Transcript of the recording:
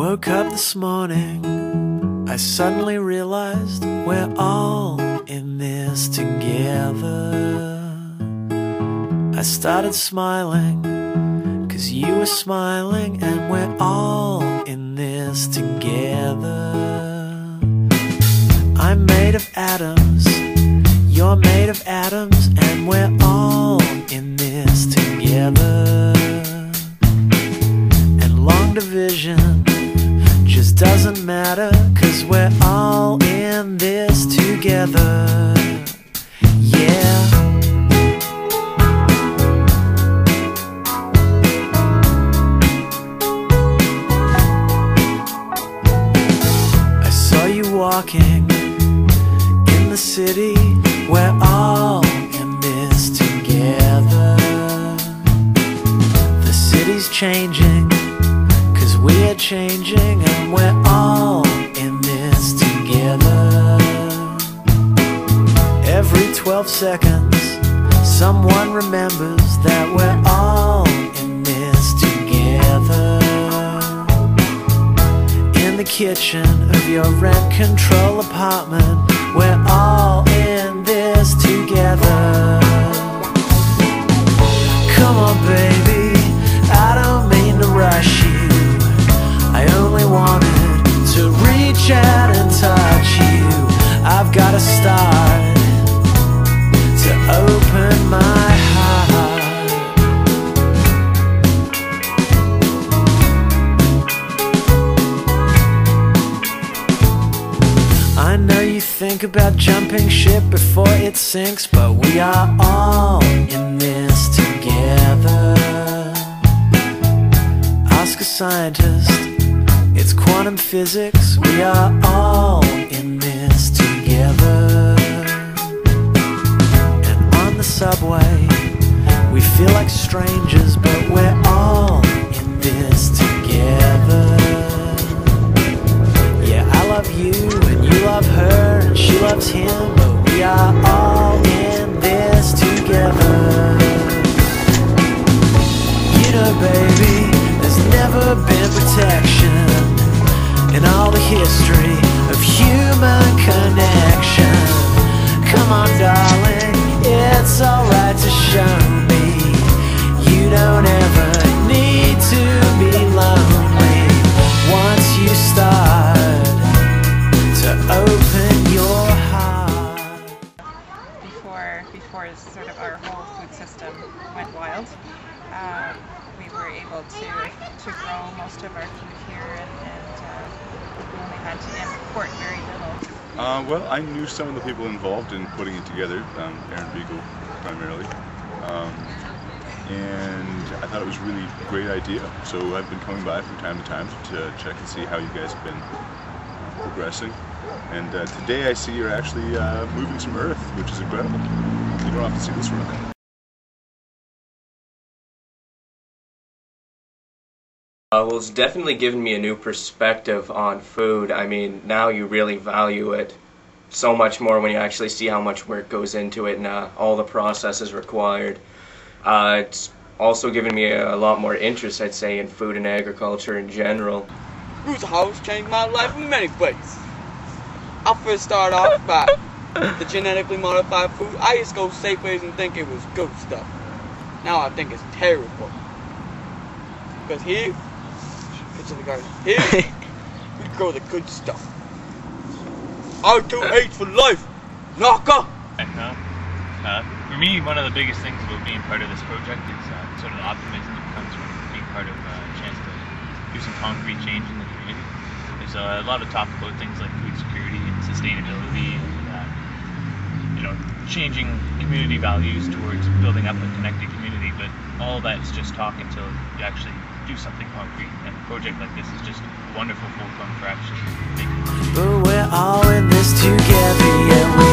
Woke up this morning, I suddenly realized we're all in this together. I started smiling, cause you were smiling, and we're all in this together. I'm made of atoms, you're made of atoms, and we're all in this together. And long division just doesn't matter, cause we're all in this together. Yeah. I saw you walking in the city. We're all in this together. The city's changing, we're changing, and we're all in this together. Every 12 seconds, someone remembers that we're all in this together in the kitchen of your rent control apartment. We're all in this together. Come on, baby, think about jumping ship before it sinks, but we are all in this together. Ask a scientist, it's quantum physics, we are all in this together. And on the subway, we feel like strangers, whole food system went wild. Uh, we were able to to grow most of our food here, and, and uh, we only had to import very little. Uh, well, I knew some of the people involved in putting it together, um, Erin Beagle primarily, um, and I thought it was a really great idea. So I've been coming by from time to time to check and see how you guys have been uh, progressing. And uh, today I see you're actually uh, moving some earth, which is incredible. You don't often see this sort. Uh, well, it's definitely given me a new perspective on food. I mean, now you really value it so much more when you actually see how much work goes into it and uh, all the processes required. Uh, it's also given me a, a lot more interest, I'd say, in food and agriculture in general. Whose house changed my life in many ways. I'll first start off by the genetically modified food. I used to go Safeways and think it was good stuff. Now I think it's terrible. Because here, get to the garden. Here, we grow the good stuff. R2H for life, knocker. Uh, uh, for me, one of the biggest things about being part of this project is uh, sort of the optimism that comes from being part of uh, a chance to do some concrete change in the community. There's uh, a lot of talk about things like food security and sustainability and you know changing community values towards building up a connected community. But all that's just talk until you actually do something concrete. And a project like this is just wonderful fulcrum for actually making. But we're all in this together, yeah,